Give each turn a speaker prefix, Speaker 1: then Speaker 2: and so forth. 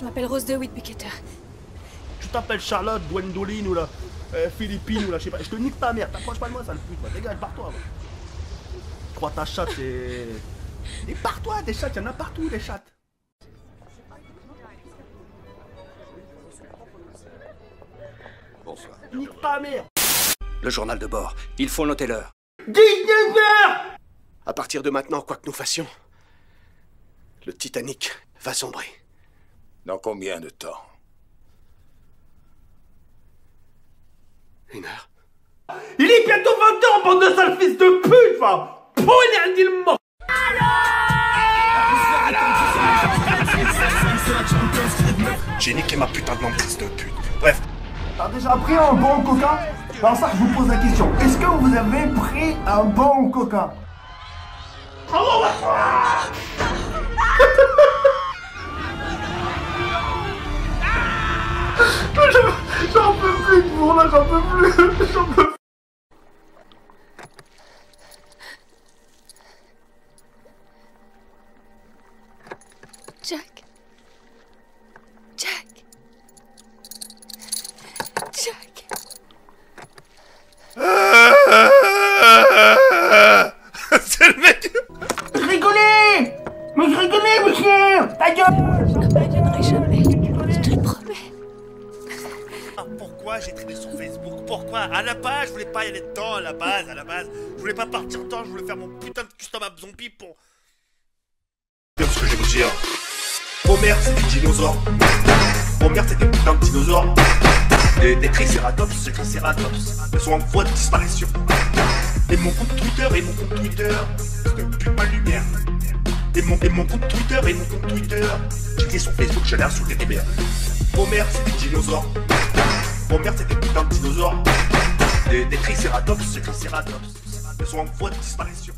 Speaker 1: Je m'appelle Rose de Whitpicketer.
Speaker 2: Tu t'appelles Charlotte, Gwendoline ou la euh, Philippine ou la je sais pas. Je te nique ta mère, t'approches pas de moi, sale pute. Dégage, barre-toi. Tu crois ta chatte, c'est. Et pars-toi, des chattes, y'en a partout, des chattes.
Speaker 3: Bonsoir.
Speaker 2: Nique ta mère.
Speaker 3: Le journal de bord. Il faut noter l'heure.
Speaker 2: 19h
Speaker 3: À partir de maintenant, quoi que nous fassions, le Titanic va sombrer.
Speaker 4: Dans combien de temps?
Speaker 3: Une heure.
Speaker 2: Il est bientôt 20h, bande de sales fils de pute, va Poignardez le mort
Speaker 3: J'ai niqué ma putain de matrice de pute. Bref,
Speaker 5: T'as déjà pris un bon coca? C'est ça je vous pose la question. Est-ce que vous avez pris un bon coca?
Speaker 2: Là, j'en peux plus J'en peux plus
Speaker 1: Jack. Jack. Jack.
Speaker 3: c'est le mec
Speaker 5: Rigolez Mais rigolez, monsieur Ta gueule
Speaker 6: j'ai traîné sur Facebook Pourquoi? À la base, je voulais pas y aller dedans, à la base, à la base. Je voulais pas partir dedans, je voulais faire mon putain de custom app zombie pour...
Speaker 3: ce que je vais vous dire. Homer, c'est des dinosaures. Homer, c'est des putains de dinosaures. Des, des tricératops, ces tricératops, ils sont en voie de disparition. Et mon compte Twitter, et mon compte Twitter, ne pue pas lumière. Et mon, et mon compte Twitter, et mon compte Twitter, j'étais sur Facebook, l'air sous les TBR. Homer, c'est des dinosaures. Homer, c'est des putains de dinosaures. Des, des tricératops, ces tricératops, sont en voie de disparition.